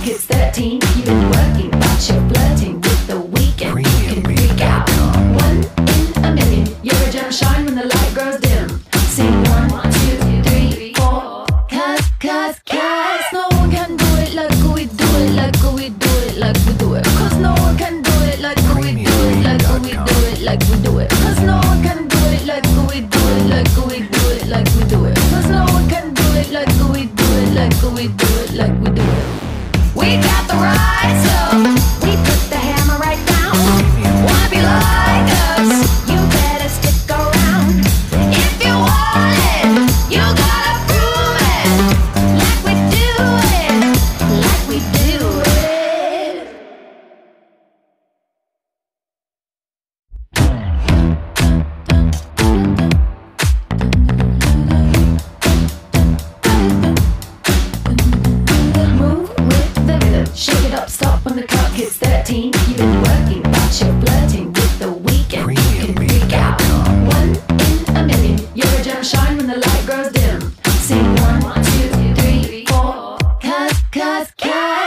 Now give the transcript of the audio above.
o'clock, it's 13. You've been working, but you're flirting with the weekend. Premium you can freak out. One in a million. You're a gem shine when the light grows dim. Sing one, two, three, four. Cause, cause, cause. No one can do it like we do it, like we do it, like we do it. Cause no one can do it like we do it, like we do it, like we do it. Cause no one can do it like we do it, like we do it, like we do it. Cause no one can do it like we do it, like we do it, like we do it. Cause cats